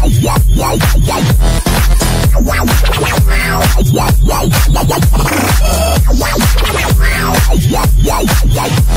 Wow, wow, wow, wow.